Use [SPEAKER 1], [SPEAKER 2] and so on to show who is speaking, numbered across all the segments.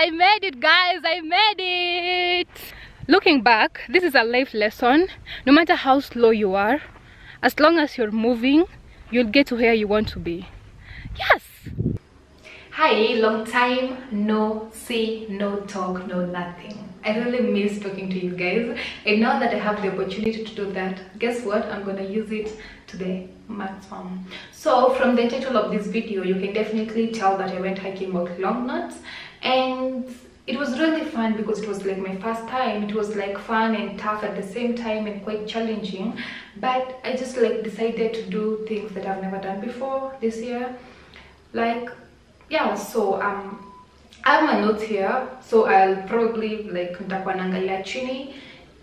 [SPEAKER 1] I made it guys I made it. Looking back this is a life lesson. No matter how slow you are as long as you're moving you'll get to where you want to be. Yes. Hi long time no see no talk no nothing I really miss talking to you guys. And now that I have the opportunity to do that guess what? I'm gonna use it to the maximum. So from the title of this video you can definitely tell that I went hiking Mount Longonot and it was really fun because it was like my first time. It was like fun and tough at the same time and quite challenging. But i just like decided to do things that i've never done before this year. Like yeah so um i have my notes here so i'll probably like nitakuwa chini.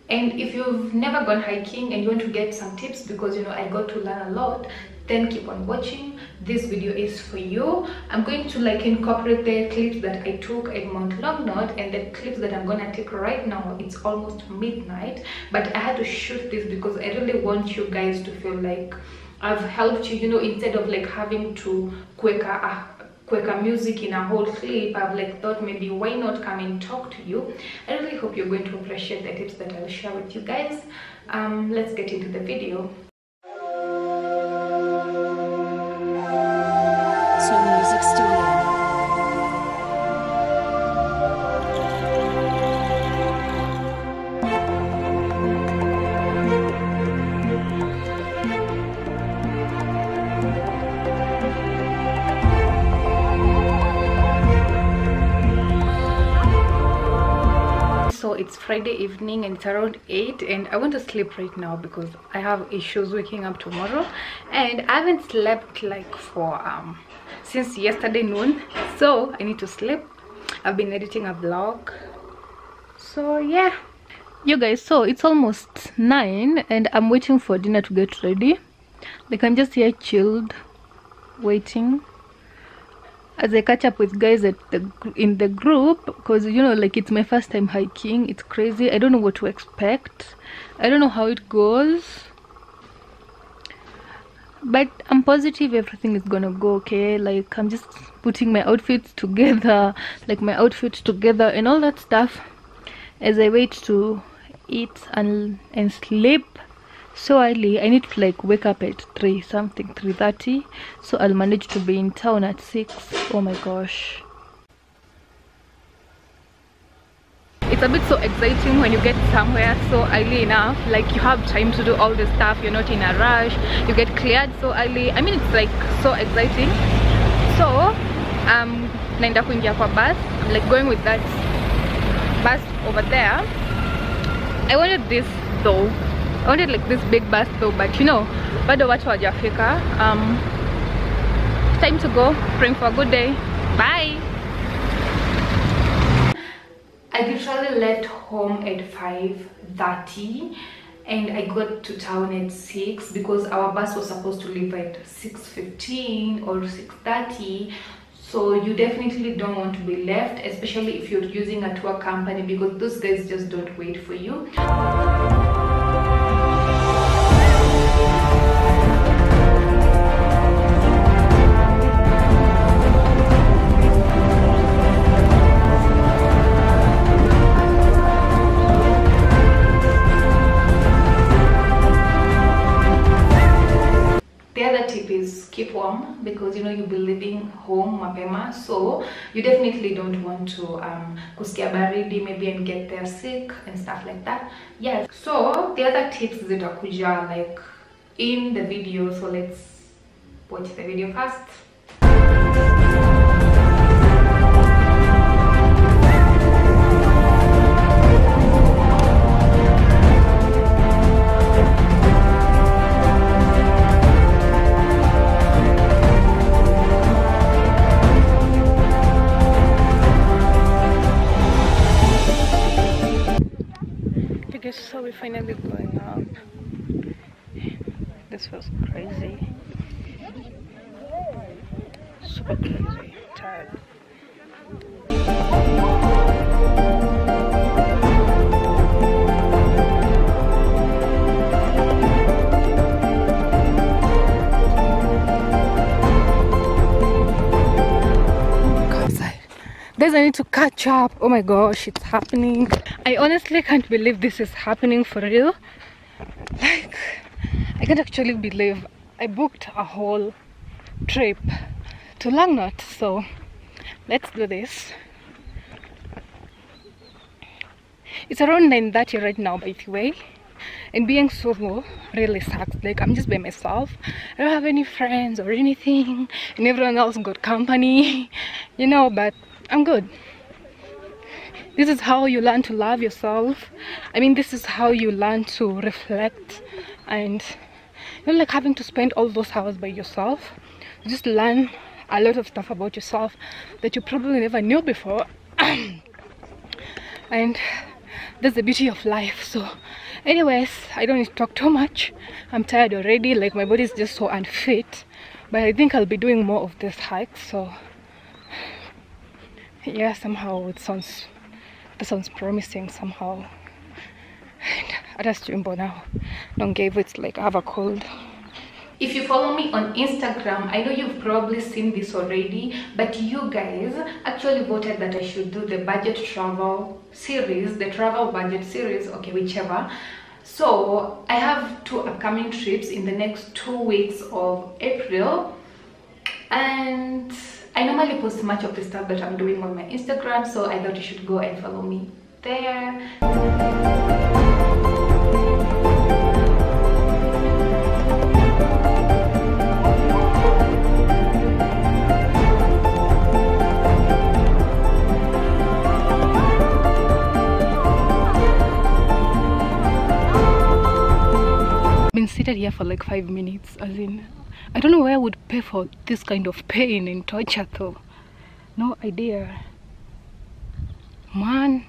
[SPEAKER 1] And if you've never gone hiking and you want to get some tips because you know i got to learn a lot then keep on watching. This video is for you. I'm going to like incorporate the clips that i took at mount Longonot and the clips that i'm gonna take right now. It's almost midnight but i had to shoot this because i really want you guys to feel like i've helped you you know instead of like having to quick quicker music in a whole clip. I've like thought maybe why not come and talk to you. I really hope you're going to appreciate the tips that i'll share with you guys. Um let's get into the video friday evening and it's around 8 and i want to sleep right now because i have issues waking up tomorrow. And i haven't slept like for um since yesterday noon. So i need to sleep. I've been editing a vlog. So yeah. You guys so it's almost 9 and i'm waiting for dinner to get ready. Like i'm just here chilled waiting as I catch up with guys at the in the group because you know like it's my first time hiking it's crazy I don't know what to expect I don't know how it goes. But I'm positive everything is gonna go okay like I'm just putting my outfits together like my outfit together and all that stuff as I wait to eat and and sleep so early i need to like wake up at 3 something 3:30 so i'll manage to be in town at 6 oh my gosh. It's a bit so exciting when you get somewhere so early enough. Like you have time to do all the stuff. You're not in a rush. You get cleared so early. I mean it's like so exciting. So um naenda kuingia kwa bus. I'm like going with that bus over there. I wanted this though I wanted like this big bus though but you know bado watu hawajafika um time to go. Praying for a good day. Bye. I literally left home at 5:30 and I got to town at 6 because our bus was supposed to leave at 6:15 or 6:30 so you definitely don't want to be left especially if you're using a tour company because those guys just don't wait for you warm because you know you'll be leaving home mapema. So you definitely don't want to um kusikia baridi maybe and get there sick and stuff like that. Yes so the other tips that zitakuja like in the video. So let's watch the video first i need to catch up. Oh my gosh it's happening. I honestly can't believe this is happening for real. Like i can't actually believe i booked a whole trip to Longonot so let's do this. It's around 9.30 right now by the way. And being solo really sucks like i'm just by myself. I don't have any friends or anything and everyone else got company you know but i'm good. This is how you learn to love yourself. I mean this is how you learn to reflect and you know like having to spend all those hours by yourself. You just learn a lot of stuff about yourself that you probably never knew before. And that's the beauty of life. So anyways i don't need to talk too much. I'm tired already. Like my body is just so unfit. But i think i'll be doing more of this hike. So yeah somehow it sounds that sounds promising somehow. And just jumbo now don't give it like i have a cold. If you follow me on instagram i know you've probably seen this already but you guys actually voted that i should do the budget travel series the travel budget series okay whichever. So i have two upcoming trips in the next two weeks of april and i normally post much of the stuff that i'm doing on my instagram so i thought you should go and follow me there. Been seated here for like five minutes as in i don't know where i would pay for this kind of pain and torture though. No idea. Man.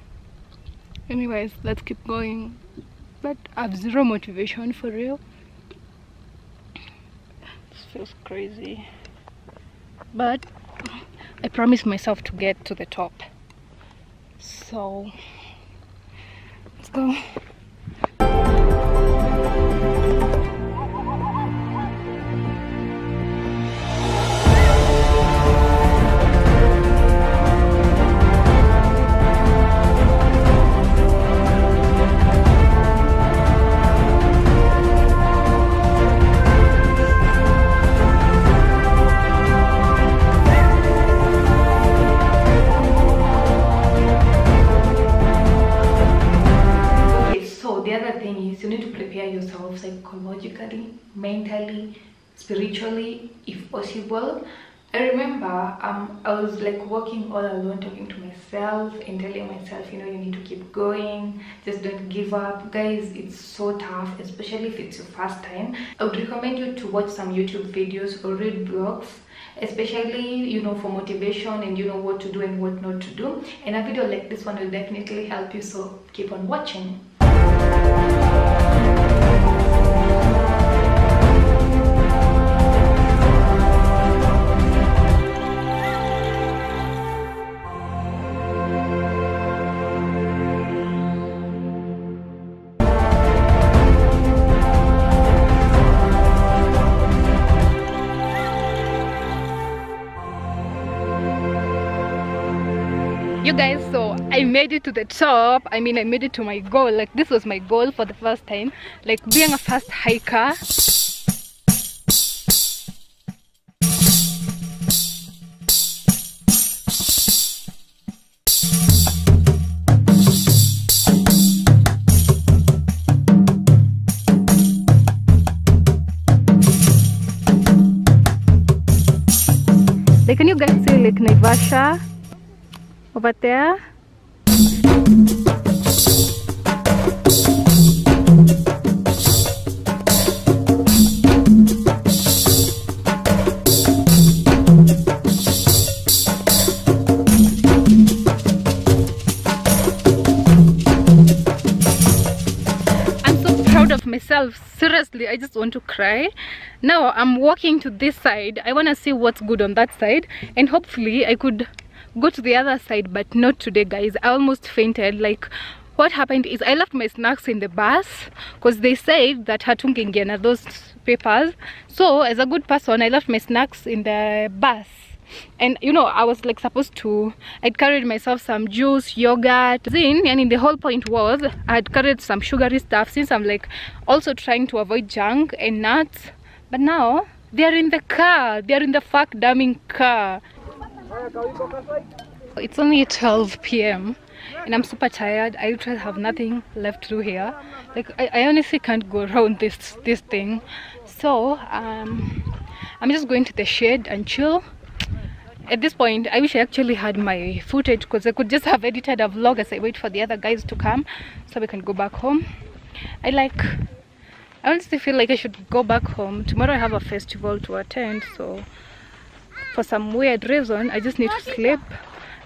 [SPEAKER 1] Anyways let's keep going. But i have zero motivation for real. This feels crazy. But i promised myself to get to the top. So let's go psychologically, mentally, spiritually, if possible. I remember um, I was like walking all alone, talking to myself and telling myself, you know, you need to keep going, just don't give up. Guys, it's so tough, especially if it's your first time. I would recommend you to watch some YouTube videos or read blogs especially you know for motivation and you know what to do and what not to do and a video like this one will definitely help you so keep on watching you guys so i made it to the top. I mean i made it to my goal. Like this was my goal for the first time. Like being a fast hiker. Like can you guys see like naivasha over there I'm so proud of myself. Seriously, I just want to cry. Now I'm walking to this side. I want to see what's good on that side. And hopefully I could go to the other side. But not today, guys. I almost fainted. Like, what happened is I left my snacks in the bus. Because they said that hatungengia na those papers. So, as a good person, I left my snacks in the bus. and you know i was like supposed to i'd carried myself some juice yogurt then and the whole point was i had carried some sugary stuff since i'm like also trying to avoid junk and nuts but now they're in the car they're in the fuck damning car it's only 12 p.m and i'm super tired. I literally have nothing left to do here. Like i, I honestly can't go around this this thing. So um i'm just going to the shed and chill. At this point i wish i actually had my footage because i could just have edited a vlog as i wait for the other guys to come so we can go back home. I like i honestly feel like i should go back home. Tomorrow i have a festival to attend so for some weird reason i just need to sleep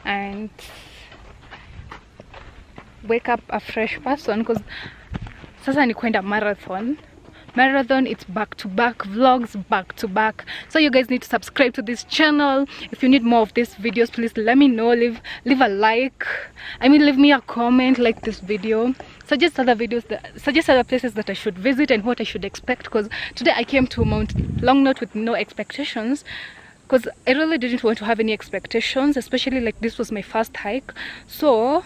[SPEAKER 1] and wake up a fresh person because sasa ni kwenda marathon. Marathon it's back to back vlogs back to back. So you guys need to subscribe to this channel. If you need more of these videos please let me know. Leave leave a like. I mean leave me a comment like this video. Suggest other videos that suggest other places that i should visit and what i should expect because today i came to mount long Longonot with no expectations because i really didn't want to have any expectations especially like this was my first hike so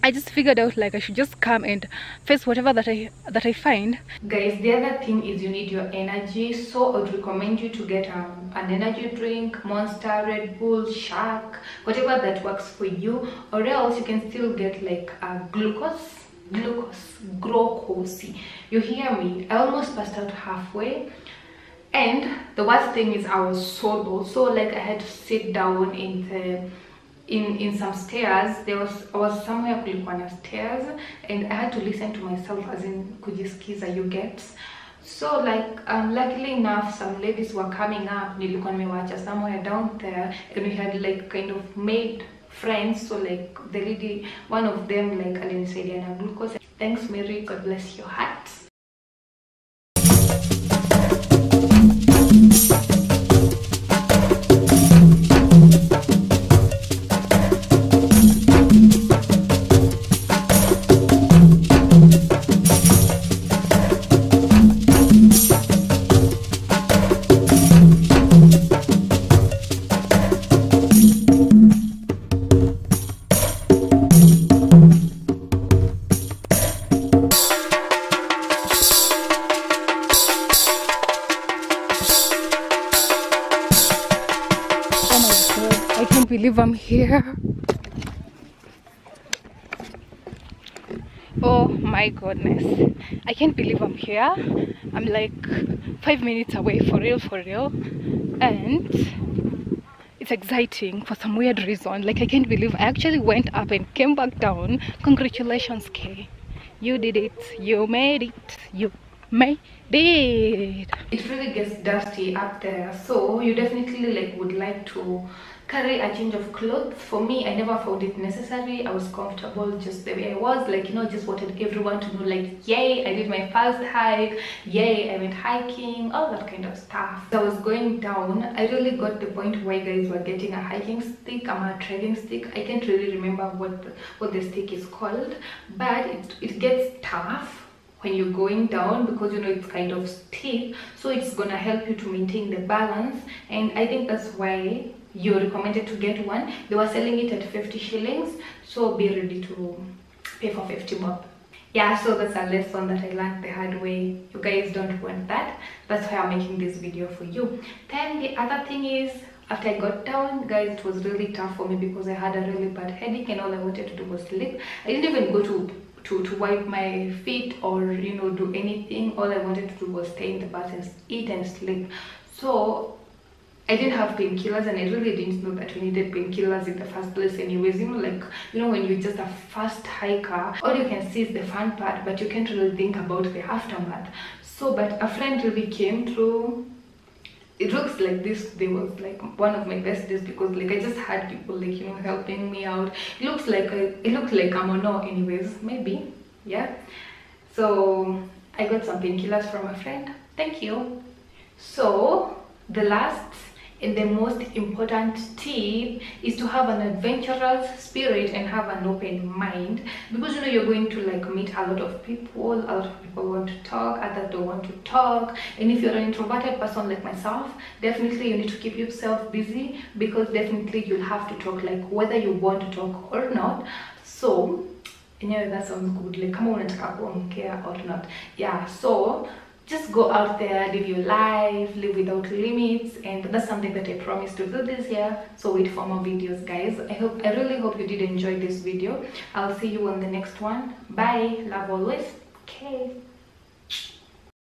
[SPEAKER 1] I just figured out like I should just come and face whatever that I that I find. Guys, the other thing is you need your energy. So I would recommend you to get um, an energy drink, Monster, Red Bull, Shark, whatever that works for you. Or else you can still get like a glucose, glucose, glucose. You hear me? I almost passed out halfway. And the worst thing is I was so low. So like I had to sit down in the in in some stairs. There was I was somewhere kulikuwa na stairs and I had to listen to myself as in kujisikiza you get? So like um, luckily enough some ladies were coming up. Nilikuwa nimewacha somewhere down there and we had like kind of made friends. So like the lady one of them like alinisaidia na glucose. Thanks mary. God bless your heart here. Oh my goodness. I can't believe I'm here. I'm like five minutes away for real, for real. And it's exciting for some weird reason. Like I can't believe I actually went up and came back down. Congratulations, Kay. You did it. You made it. You made it. It really gets dusty up there. So you definitely like would like to carry a change of clothes. For me i never found it necessary. I was comfortable just the way i was like you know just wanted everyone to know like yay i did my first hike yay i went hiking all that kind of stuff. I was going down i really got the point where guys were getting a hiking stick i'm a trekking stick. I can't really remember what the, what the stick is called but it, it gets tough when you're going down because you know it's kind of steep. So it's gonna help you to maintain the balance and i think that's why you're recommended to get one. They were selling it at 50 shillings so be ready to pay for 50 bob yeah so that's a lesson that i learned the hard way. You guys don't want that. That's why i'm making this video for you. Then the other thing is after i got down guys it was really tough for me because i had a really bad headache and all i wanted to do was sleep. I didn't even go to to, to wipe my feet or you know do anything. All i wanted to do was stay in the bus and eat and sleep. So I didn't have painkillers and I really didn't know that we needed painkillers in the first place anyways. You know, like, you know, when you're just a fast hiker, all you can see is the fun part, but you can't really think about the aftermath. So, but a friend really came through. It looks like this day was like one of my best days because like I just had people like, you know, helping me out. It looks like, it looks like I'm on no anyways, maybe, yeah. So, I got some painkillers from a friend. Thank you. So, the last and the most important tip is to have an adventurous spirit and have an open mind. Because you know you're going to like meet a lot of people a lot of people want to talk others don't want to talk. And if you're an introverted person like myself definitely you need to keep yourself busy because definitely you'll have to talk like whether you want to talk or not. So anyway that sounds good. Like kama unataka kuongea or not. Yeah so just go out there live your life live without limits and that's something that i promised to do this year. So wait for more videos guys. I hope i really hope you did enjoy this video. I'll see you on the next one. Bye. Love always. Okay